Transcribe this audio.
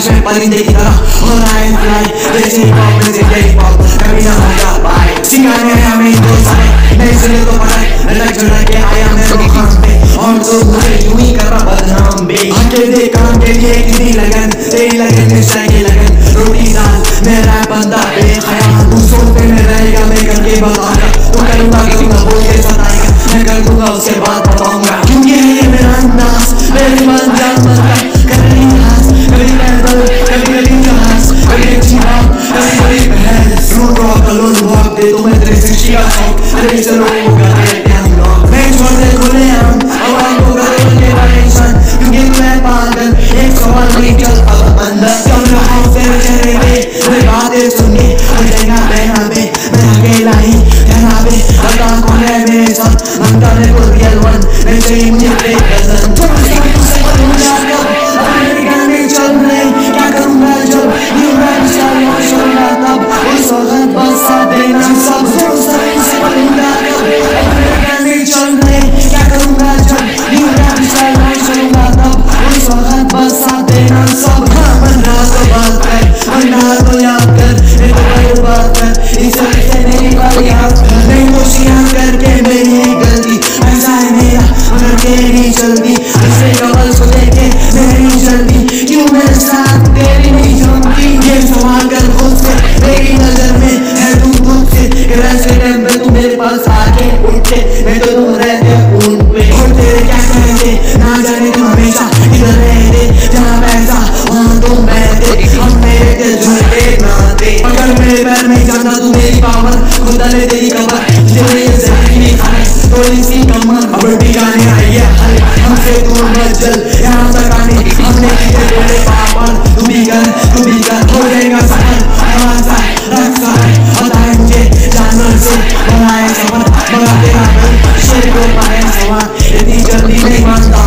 flash and परिंदे की तरह और आए फ्लाई जैसे ही पॉप में से ब्रेक पॉप कभी ना होगा बाय सिखाने हैं हमें दो सारे नए सिरे तो पढ़ाए लग जुड़ा के आया मैं तो खास पे और तो मुझे यूँ ही कर रहा बदनाम बे आके दे काम के लिए कितनी लगन तेरी लगन में सही लगन रोटी दाल मेरा बंदा बेख्याल दूसरों पे मैं रहेगा मैं करके बताऊँगा वो करूँगा करूँगा बोल के सताएगा मैं कर दूँगा उसके बाद बताऊँगा क्योंकि है ये मेरा अंदाज मेरी मन जान dedo, mas não existia som. Acredita no lugar. थोड़ी सी कम बड़ी आने आई है हल हमसे दूर मत चल यहाँ तक आने हमने किए बड़े पापन तू भी कर तू भी कर हो जाएगा सहन हमारा रक्षा है बताए मुझे जानवर से बनाए सवन बना तेरा रंग शेर को पाए सवान इतनी जल्दी नहीं मानता